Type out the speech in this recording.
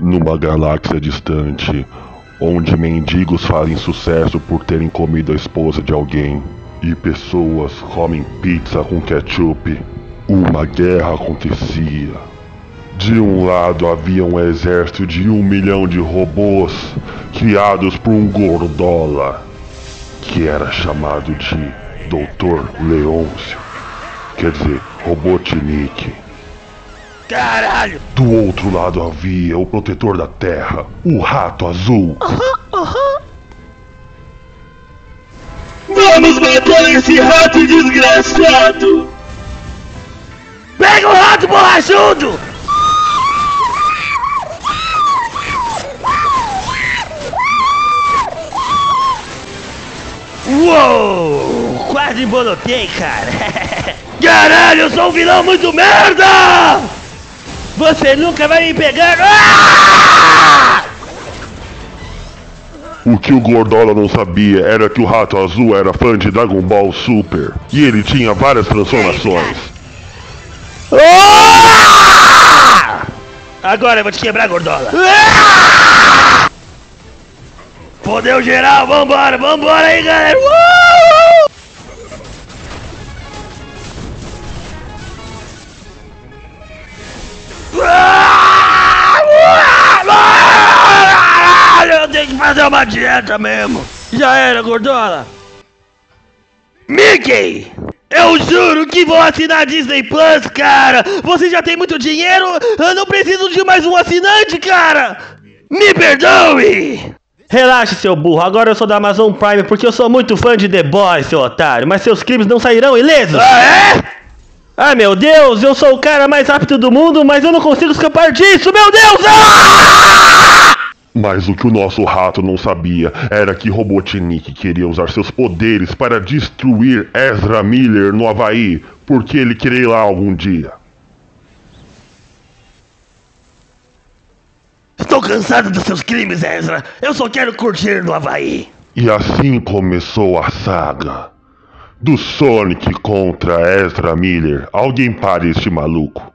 Numa galáxia distante, onde mendigos fazem sucesso por terem comido a esposa de alguém e pessoas comem pizza com ketchup, uma guerra acontecia. De um lado havia um exército de um milhão de robôs criados por um gordola, que era chamado de Dr. Leôncio, quer dizer, Robotnik. Caralho! Do outro lado havia o protetor da Terra, o Rato Azul. Vamos matar esse rato desgraçado! Pega o rato borrachudo! Uou! Quase embolotei, cara! Caralho, eu sou um vilão muito merda! Você nunca vai me pegar! Ah! O que o Gordola não sabia era que o Rato Azul era fã de Dragon Ball Super e ele tinha várias transformações. Ah! Agora eu vou te quebrar, gordola! Ah! Fodeu geral, vambora, vambora aí, galera! Uh! Fazer uma dieta mesmo! Já era, gordola! Mickey! Eu juro que vou assinar Disney Plus, cara! Você já tem muito dinheiro? Eu não preciso de mais um assinante, cara! Me perdoe! Relaxe, seu burro. Agora eu sou da Amazon Prime porque eu sou muito fã de The Boys, seu otário. Mas seus crimes não sairão ilesos. Ah, é? Ah, meu Deus, eu sou o cara mais rápido do mundo, mas eu não consigo escapar disso, meu Deus! Ah! Mas o que o nosso rato não sabia era que Robotnik queria usar seus poderes para destruir Ezra Miller no Havaí, porque ele queria ir lá algum dia. Estou cansado dos seus crimes, Ezra. Eu só quero curtir no Havaí. E assim começou a saga do Sonic contra Ezra Miller. Alguém pare este maluco.